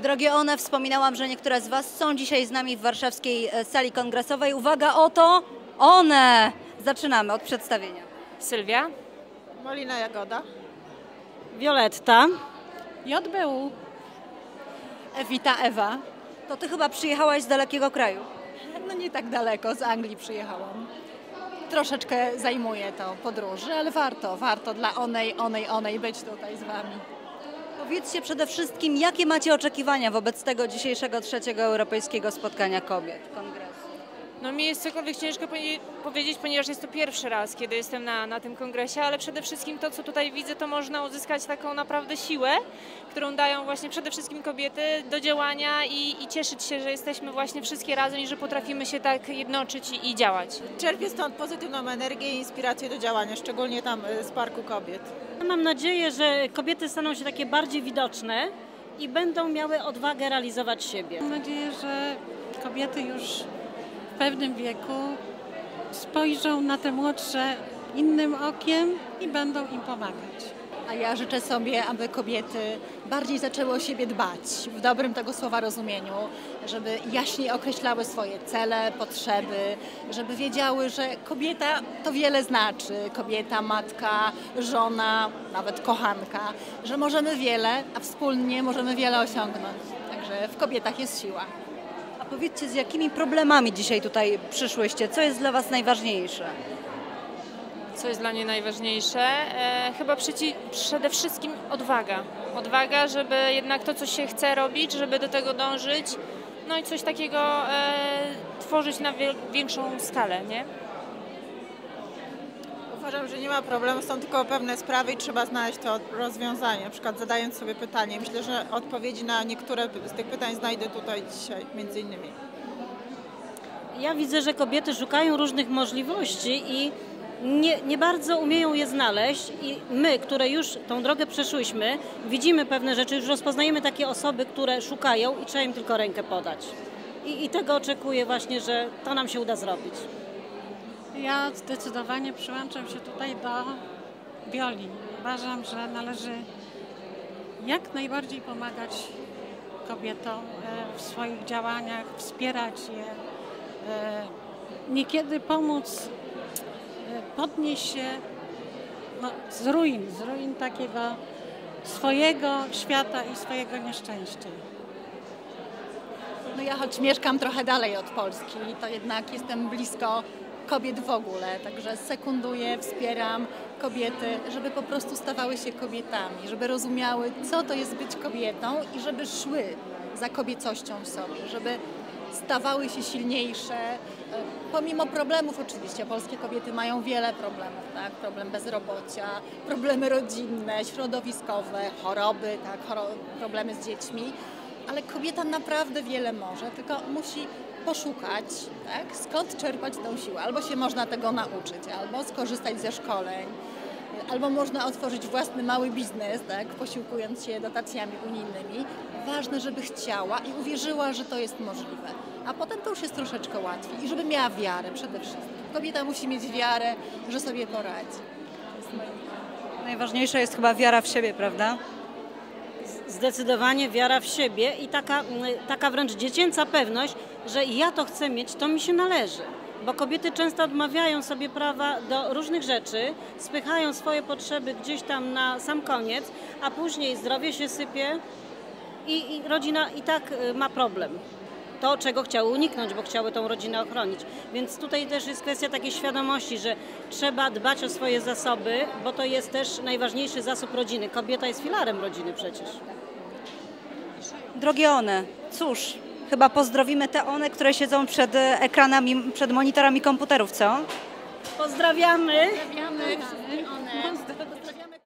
Drogie one, wspominałam, że niektóre z Was są dzisiaj z nami w warszawskiej e, sali kongresowej. Uwaga, oto one! Zaczynamy od przedstawienia. Sylwia? Molina Jagoda. Violetta. JBU. Ewita Ewa. To Ty chyba przyjechałaś z dalekiego kraju. No nie tak daleko, z Anglii przyjechałam. Troszeczkę zajmuje to podróży, ale warto, warto dla onej, onej, onej być tutaj z Wami. Powiedzcie przede wszystkim, jakie macie oczekiwania wobec tego dzisiejszego trzeciego europejskiego spotkania kobiet? No mi jest cokolwiek ciężko powiedzieć, ponieważ jest to pierwszy raz, kiedy jestem na, na tym kongresie, ale przede wszystkim to, co tutaj widzę, to można uzyskać taką naprawdę siłę, którą dają właśnie przede wszystkim kobiety do działania i, i cieszyć się, że jesteśmy właśnie wszystkie razem i że potrafimy się tak jednoczyć i, i działać. Czerpię stąd pozytywną energię i inspirację do działania, szczególnie tam y, z Parku Kobiet. Mam nadzieję, że kobiety staną się takie bardziej widoczne i będą miały odwagę realizować siebie. Mam nadzieję, że kobiety już pewnym wieku spojrzą na te młodsze innym okiem i będą im pomagać. A ja życzę sobie, aby kobiety bardziej zaczęły o siebie dbać, w dobrym tego słowa rozumieniu, żeby jaśniej określały swoje cele, potrzeby, żeby wiedziały, że kobieta to wiele znaczy. Kobieta, matka, żona, nawet kochanka, że możemy wiele, a wspólnie możemy wiele osiągnąć. Także w kobietach jest siła. Powiedzcie, z jakimi problemami dzisiaj tutaj przyszłyście? Co jest dla Was najważniejsze? Co jest dla mnie najważniejsze? E, chyba przede wszystkim odwaga. Odwaga, żeby jednak to, co się chce robić, żeby do tego dążyć, no i coś takiego e, tworzyć na większą skalę, nie? Uważam, że nie ma problemu, są tylko pewne sprawy i trzeba znaleźć to rozwiązanie. Na przykład zadając sobie pytanie. Myślę, że odpowiedzi na niektóre z tych pytań znajdę tutaj dzisiaj, między innymi. Ja widzę, że kobiety szukają różnych możliwości i nie, nie bardzo umieją je znaleźć i my, które już tą drogę przeszłyśmy, widzimy pewne rzeczy, już rozpoznajemy takie osoby, które szukają i trzeba im tylko rękę podać. I, i tego oczekuję właśnie, że to nam się uda zrobić. Ja zdecydowanie przyłączam się tutaj do Bioli. Uważam, że należy jak najbardziej pomagać kobietom e, w swoich działaniach, wspierać je, e, niekiedy pomóc e, podnieść się no, z ruin, z ruin takiego swojego świata i swojego nieszczęścia. No ja choć mieszkam trochę dalej od Polski, to jednak jestem blisko kobiet w ogóle, także sekunduję, wspieram kobiety, żeby po prostu stawały się kobietami, żeby rozumiały, co to jest być kobietą i żeby szły za kobiecością w sobie, żeby stawały się silniejsze. E, Pomimo problemów oczywiście, polskie kobiety mają wiele problemów, tak? Problem bezrobocia, problemy rodzinne, środowiskowe, choroby, tak? Choro- problemy z dziećmi, ale kobieta naprawdę wiele może, tylko musi poszukać, tak? skąd czerpać tą siłę. Albo się można tego nauczyć, albo skorzystać ze szkoleń, albo można otworzyć własny mały biznes, tak? posiłkując się dotacjami unijnymi. Ważne, żeby chciała i uwierzyła, że to jest możliwe. A potem to już jest troszeczkę łatwiej. I żeby miała wiarę przede wszystkim. Kobieta musi mieć wiarę, że sobie poradzi. Najważniejsza jest chyba wiara w siebie, prawda? Zdecydowanie wiara w siebie i taka, mm, taka wręcz dziecięca pewność, że ja to chcę mieć, to mi się należy. Bo kobiety często odmawiają sobie prawa do różnych rzeczy, spychają swoje potrzeby gdzieś tam na sam koniec, a później zdrowie się sypie i, i rodzina i tak y, ma problem. To, czego chciały uniknąć, bo chciały tą rodzinę ochronić. Więc tutaj też jest kwestia takiej świadomości, że trzeba dbać o swoje zasoby, bo to jest też najważniejszy zasób rodziny. Kobieta jest filarem rodziny przecież. Drogie one, cóż, chyba pozdrowimy te one, które siedzą przed e, ekranami, przed monitorami komputerów, co? Pozdrawiamy! Pozdrawiamy. Pozdrawiamy.